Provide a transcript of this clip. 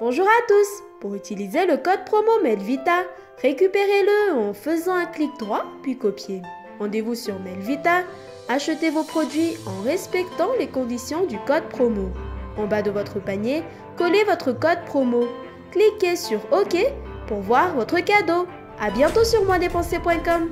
Bonjour à tous Pour utiliser le code promo Melvita, récupérez-le en faisant un clic droit puis copier. Rendez-vous sur Melvita, achetez vos produits en respectant les conditions du code promo. En bas de votre panier, collez votre code promo. Cliquez sur OK pour voir votre cadeau. A bientôt sur moindépenser.com